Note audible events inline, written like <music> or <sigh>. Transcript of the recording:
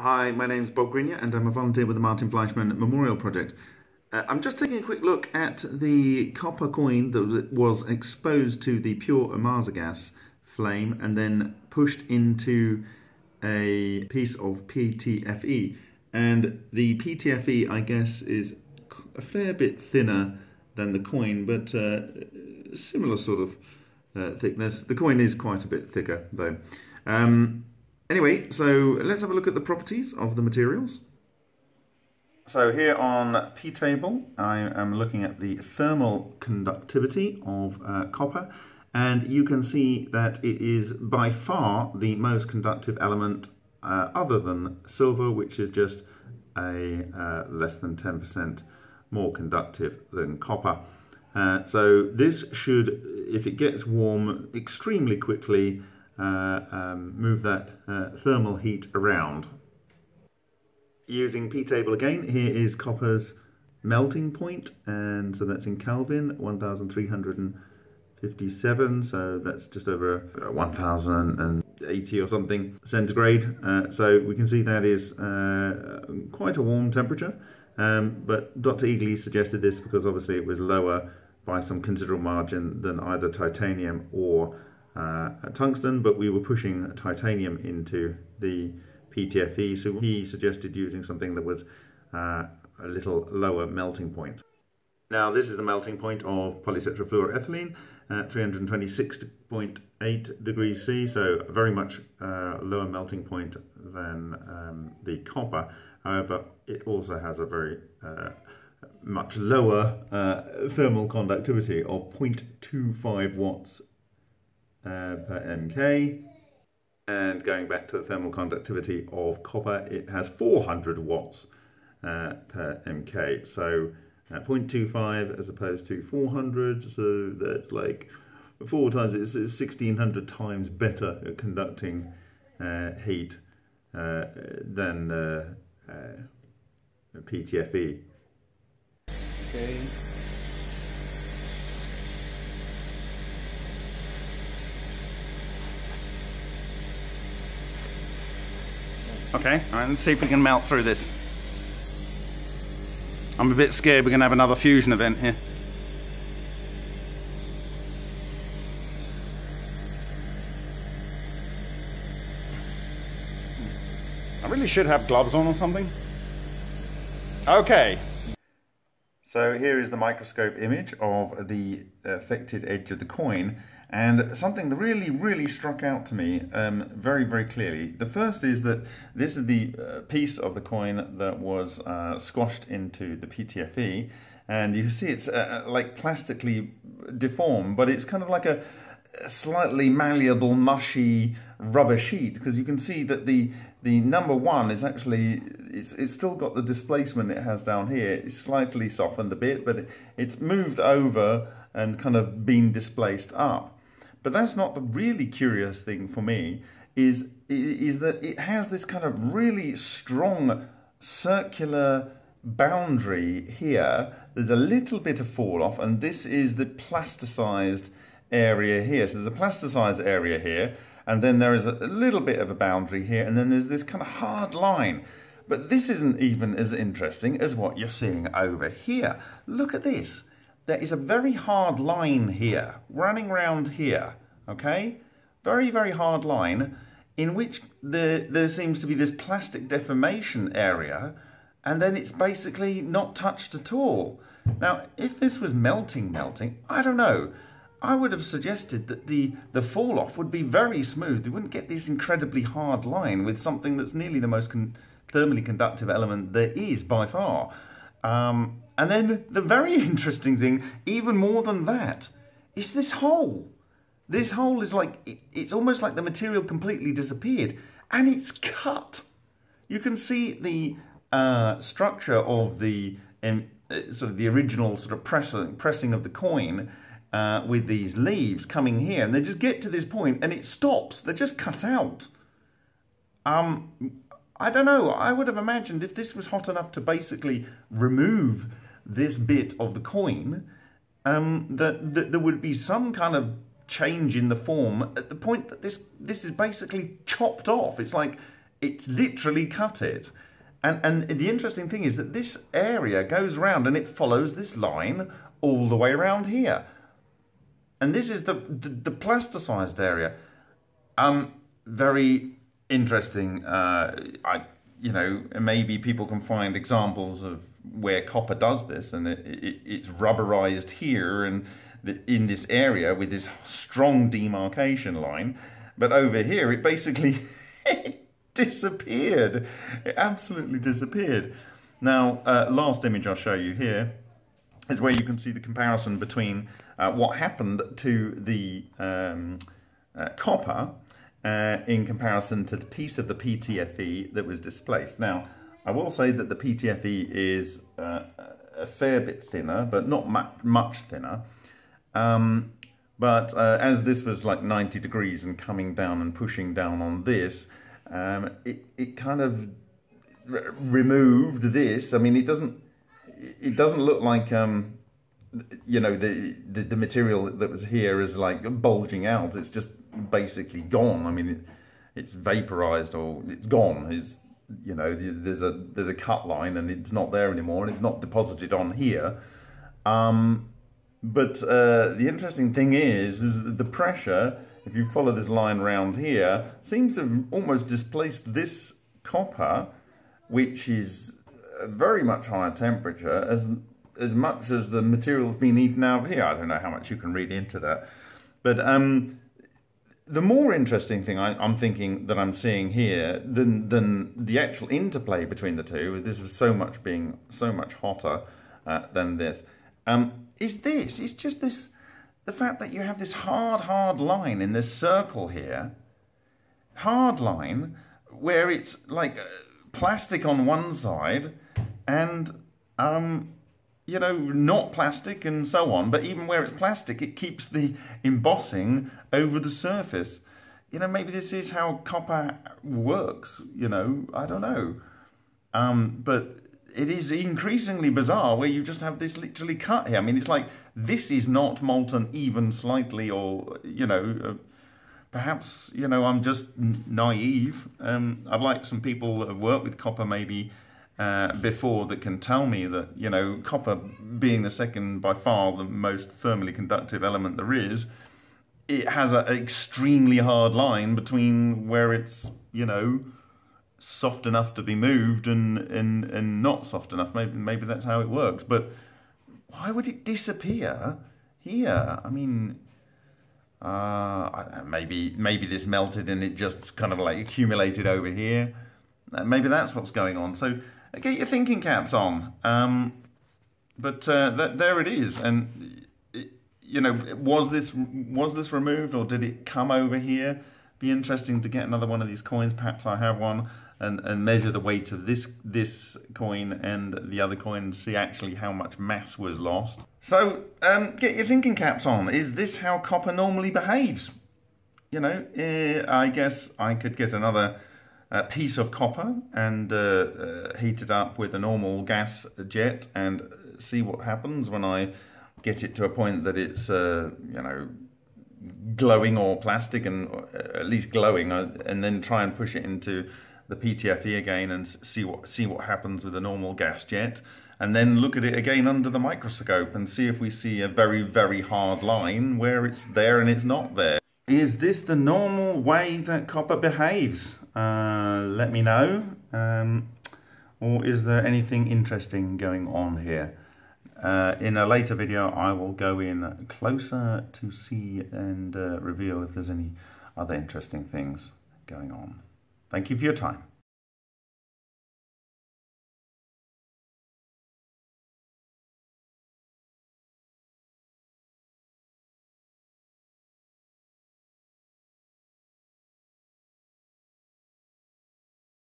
Hi, my name's Bob Greenyer and I'm a volunteer with the Martin Fleischmann Memorial Project. Uh, I'm just taking a quick look at the copper coin that was exposed to the pure Ohmasa gas flame and then pushed into a piece of PTFE. And the PTFE, I guess, is a fair bit thinner than the coin, but uh, similar sort of uh, thickness. The coin is quite a bit thicker, though. Um, Anyway, so let's have a look at the properties of the materials. So here on P-table, I am looking at the thermal conductivity of uh, copper, and you can see that it is by far the most conductive element uh, other than silver, which is just a uh, less than 10% more conductive than copper. Uh, so this should, if it gets warm extremely quickly, um, move that uh, thermal heat around. Using P-table again, here is copper's melting point, and so that's in Kelvin, 1357, so that's just over 1080 or something centigrade. Uh, so we can see that is uh, quite a warm temperature, um, but Dr. Egely suggested this because obviously it was lower by some considerable margin than either titanium or uh, tungsten, but we were pushing titanium into the PTFE, so he suggested using something that was uh, a little lower melting point. Now this is the melting point of polytetrafluoroethylene at 326.8 degrees C, so very much uh, lower melting point than um, the copper. However, it also has a very uh, much lower uh, thermal conductivity of 0.25 watts uh, per mk. And going back to the thermal conductivity of copper, it has 400 watts uh, per mk. So uh, 0.25 as opposed to 400, so that's like four times, it's, it's 1600 times better at conducting uh, heat uh, than PTFE. Okay. Okay, all right, let's see if we can melt through this. I'm a bit scared we're going to have another fusion event here. I really should have gloves on or something. Okay. So here is the microscope image of the uh, affected edge of the coin. And something that really, really struck out to me um, very, very clearly. The first is that this is the uh, piece of the coin that was uh, squashed into the PTFE. And you see it's uh, uh, like plastically deformed, but it's kind of like a slightly malleable, mushy rubber sheet because you can see that the the number one is actually it's, it's still got the displacement it has down here it's slightly softened a bit but it, it's moved over and kind of been displaced up but that's not the really curious thing for me, is, is that it has this kind of really strong circular boundary here. There's a little bit of fall off, and this is the plasticized area here. So there's a plasticized area here, and then there is a little bit of a boundary here, and then there's this kind of hard line. But this isn't even as interesting as what you're seeing over here. Look at this there is a very hard line here, running around here, okay? Very, very hard line in which the, there seems to be this plastic deformation area and then it's basically not touched at all. Now, if this was melting, melting, I don't know. I would have suggested that the, the fall off would be very smooth. You wouldn't get this incredibly hard line with something that's nearly the most con thermally conductive element there is by far. Um, and then the very <laughs> interesting thing, even more than that, is this hole. This hole is like, it, it's almost like the material completely disappeared and it's cut. You can see the uh, structure of the um, sort of the original sort of pressing, pressing of the coin uh, with these leaves coming here and they just get to this point and it stops. They're just cut out. Um, I don't know. I would have imagined if this was hot enough to basically remove this bit of the coin, um, that, that there would be some kind of change in the form at the point that this this is basically chopped off. It's like it's literally cut it. And, and the interesting thing is that this area goes round and it follows this line all the way around here. And this is the, the, the plasticized area. Um, very interesting. Uh, I, you know, maybe people can find examples of where copper does this and it, it, it's rubberized here and the, in this area with this strong demarcation line. But over here, it basically <laughs> disappeared. It absolutely disappeared. Now, uh, last image I'll show you here is where you can see the comparison between uh, what happened to the um, uh, copper uh, in comparison to the piece of the PTFE that was displaced. Now, I will say that the PTFE is uh, a fair bit thinner, but not much, much thinner. Um, but uh, as this was like 90 degrees and coming down and pushing down on this, um, it, it kind of removed this. I mean, it doesn't, it doesn't look like, um, you know, the, the, the material that was here is like bulging out. It's just basically gone. I mean, it, it's vaporized or it's gone. Is you know, there's a there's a cut line and it's not there anymore and it's not deposited on here. Um, but uh, the interesting thing is, is that the pressure, if you follow this line around here, seems to have almost displaced this copper, which is a very much higher temperature, as as much as the material that's been eaten out here. I don't know how much you can read into that. But um, the more interesting thing I, am thinking that I'm seeing here than than the actual interplay between the two, this was so much being so much hotter uh, than this, um, is this. It's just this, the fact that you have this hard, hard line in this circle here, hard line, where it's like uh, plastic on one side and um, you know, not plastic and so on, but even where it's plastic, it keeps the embossing over the surface. You know, maybe this is how copper works, you know, I don't know. Um, but it is increasingly bizarre where you just have this literally cut here. I mean, it's like this is not molten even slightly or, you know, uh, perhaps, you know, I'm just naive. Um, I'd like some people that have worked with copper maybe uh, before that can tell me that, you know, copper being the second by far the most thermally conductive element there is, it has an extremely hard line between where it's, you know, soft enough to be moved and, and, and not soft enough. Maybe, maybe that's how it works. But why would it disappear here? I mean, uh, maybe maybe this melted and it just kind of like accumulated over here. Uh, maybe that's what's going on. So get your thinking caps on. Um, but uh, th there it is, and it, you know, was this was this removed or did it come over here? Be interesting to get another one of these coins. Perhaps I have one, and and measure the weight of this this coin and the other coin, and see actually how much mass was lost. So um, get your thinking caps on. Is this how copper normally behaves? You know, eh, I guess I could get another a piece of copper and uh, uh, heat it up with a normal gas jet and see what happens when I get it to a point that it's, uh, you know, glowing or plastic and uh, at least glowing uh, and then try and push it into the PTFE again and see what see what happens with a normal gas jet and then look at it again under the microscope and see if we see a very very hard line where it's there and it's not there. Is this the normal way that copper behaves? Uh, let me know. Um, or is there anything interesting going on here? Uh, in a later video, I will go in closer to see and uh, reveal if there's any other interesting things going on. Thank you for your time.